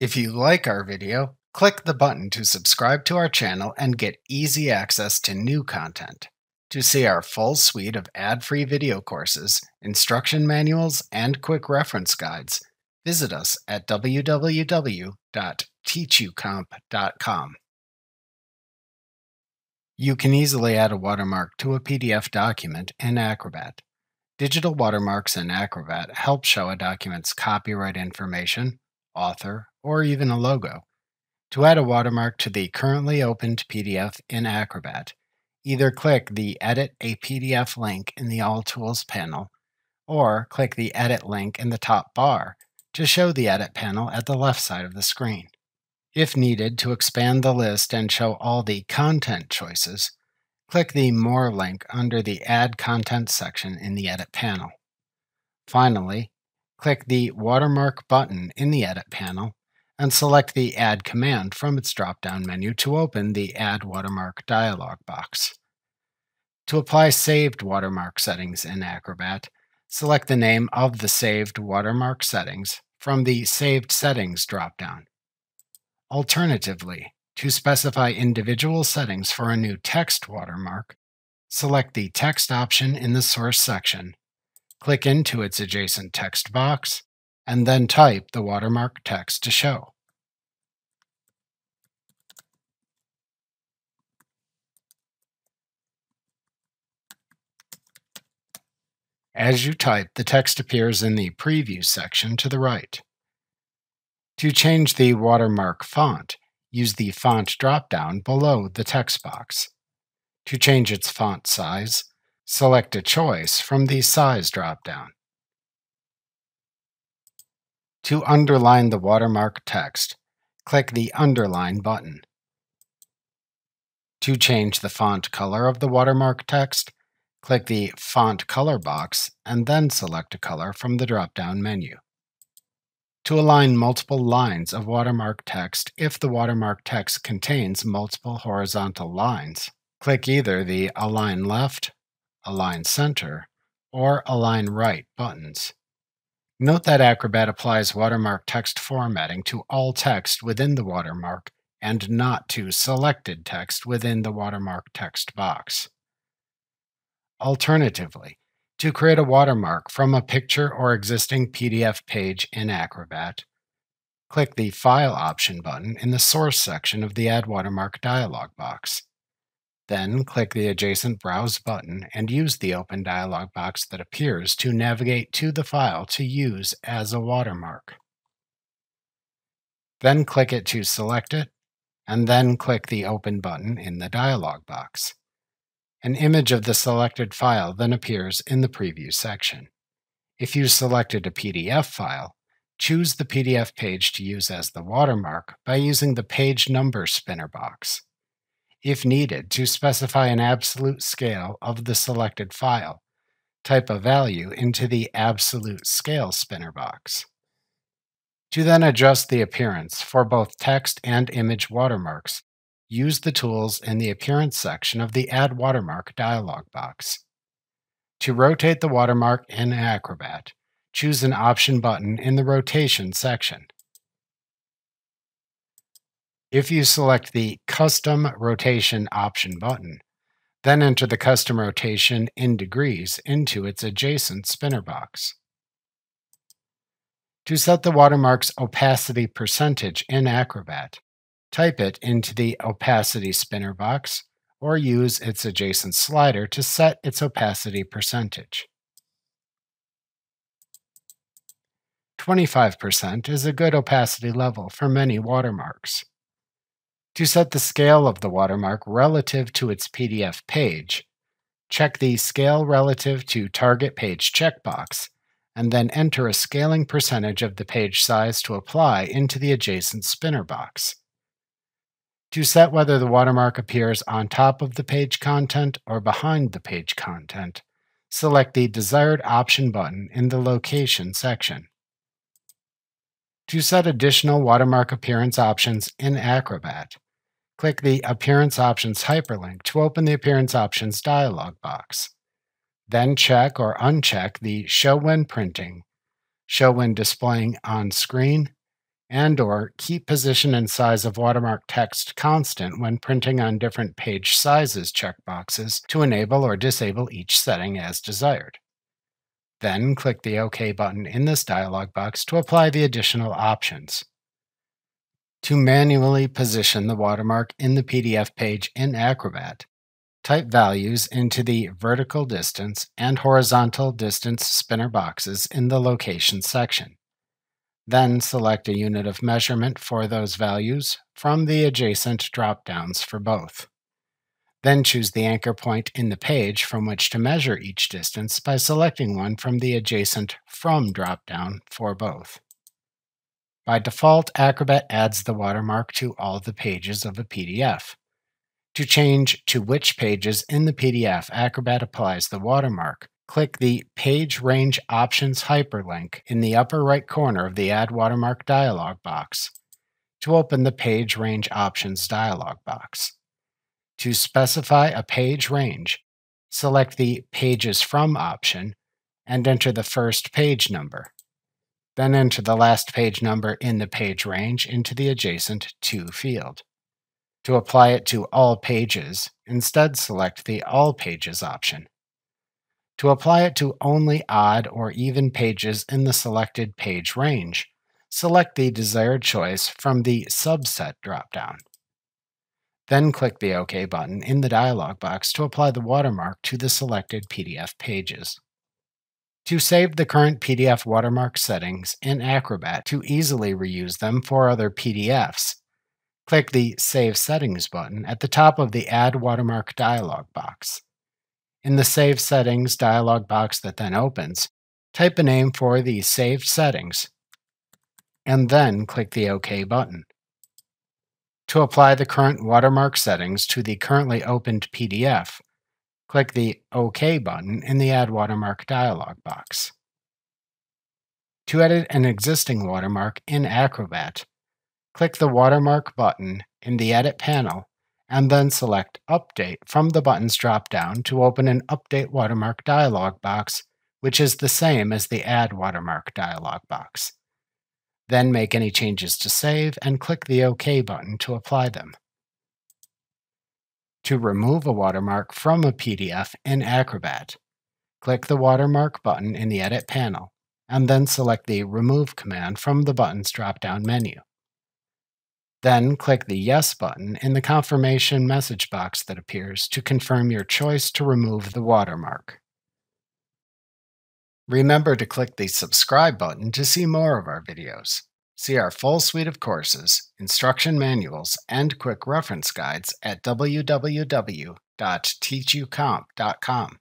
If you like our video, click the button to subscribe to our channel and get easy access to new content. To see our full suite of ad-free video courses, instruction manuals, and quick reference guides, visit us at www.teachucomp.com. You can easily add a watermark to a PDF document in Acrobat. Digital watermarks in Acrobat help show a document's copyright information, author, or even a logo. To add a watermark to the currently opened PDF in Acrobat, either click the Edit a PDF link in the All Tools panel, or click the Edit link in the top bar to show the Edit panel at the left side of the screen. If needed to expand the list and show all the content choices, click the More link under the Add Content section in the Edit panel. Finally, click the Watermark button in the Edit panel and select the Add command from its drop-down menu to open the Add Watermark dialog box. To apply saved watermark settings in Acrobat, select the name of the saved watermark settings from the Saved Settings drop-down. Alternatively, to specify individual settings for a new text watermark, select the Text option in the Source section, click into its adjacent text box, and then type the watermark text to show. As you type, the text appears in the Preview section to the right. To change the watermark font, use the Font dropdown below the text box. To change its font size, select a choice from the Size dropdown. To underline the watermark text, click the Underline button. To change the font color of the watermark text, click the Font Color box and then select a color from the drop-down menu to align multiple lines of watermark text if the watermark text contains multiple horizontal lines. Click either the Align Left, Align Center, or Align Right buttons. Note that Acrobat applies watermark text formatting to all text within the watermark and not to selected text within the watermark text box. Alternatively, to create a watermark from a picture or existing PDF page in Acrobat, click the File option button in the Source section of the Add Watermark dialog box. Then click the adjacent Browse button and use the open dialog box that appears to navigate to the file to use as a watermark. Then click it to select it, and then click the Open button in the dialog box. An image of the selected file then appears in the Preview section. If you selected a PDF file, choose the PDF page to use as the watermark by using the Page Number spinner box. If needed, to specify an absolute scale of the selected file, type a value into the Absolute Scale spinner box. To then adjust the appearance for both text and image watermarks, use the tools in the Appearance section of the Add Watermark dialog box. To rotate the watermark in Acrobat, choose an Option button in the Rotation section. If you select the Custom Rotation Option button, then enter the custom rotation in degrees into its adjacent spinner box. To set the watermark's opacity percentage in Acrobat, Type it into the opacity spinner box or use its adjacent slider to set its opacity percentage. 25% is a good opacity level for many watermarks. To set the scale of the watermark relative to its PDF page, check the Scale Relative to Target Page checkbox, and then enter a scaling percentage of the page size to apply into the adjacent spinner box. To set whether the watermark appears on top of the page content or behind the page content, select the desired option button in the Location section. To set additional watermark appearance options in Acrobat, click the Appearance Options hyperlink to open the Appearance Options dialog box. Then check or uncheck the Show When Printing, Show When Displaying on Screen, and or keep position and size of watermark text constant when printing on different page sizes checkboxes to enable or disable each setting as desired. Then click the OK button in this dialog box to apply the additional options. To manually position the watermark in the PDF page in Acrobat, type values into the vertical distance and horizontal distance spinner boxes in the location section. Then select a unit of measurement for those values from the adjacent drop-downs for both. Then choose the anchor point in the page from which to measure each distance by selecting one from the adjacent From drop-down for both. By default, Acrobat adds the watermark to all the pages of a PDF. To change to which pages in the PDF Acrobat applies the watermark, click the Page Range Options hyperlink in the upper right corner of the Add Watermark dialog box to open the Page Range Options dialog box. To specify a page range, select the Pages From option and enter the first page number. Then enter the last page number in the page range into the adjacent To field. To apply it to all pages, instead select the All Pages option. To apply it to only odd or even pages in the selected page range, select the desired choice from the Subset dropdown. Then click the OK button in the dialog box to apply the watermark to the selected PDF pages. To save the current PDF watermark settings in Acrobat to easily reuse them for other PDFs, click the Save Settings button at the top of the Add Watermark dialog box. In the Save Settings dialog box that then opens, type a name for the saved settings, and then click the OK button. To apply the current watermark settings to the currently opened PDF, click the OK button in the Add Watermark dialog box. To edit an existing watermark in Acrobat, click the Watermark button in the Edit panel and then select Update from the buttons drop-down to open an Update Watermark dialog box, which is the same as the Add Watermark dialog box. Then make any changes to save and click the OK button to apply them. To remove a watermark from a PDF in Acrobat, click the Watermark button in the Edit panel, and then select the Remove command from the button's drop-down menu. Then click the Yes button in the confirmation message box that appears to confirm your choice to remove the watermark. Remember to click the subscribe button to see more of our videos. See our full suite of courses, instruction manuals, and quick reference guides at www.teachucomp.com.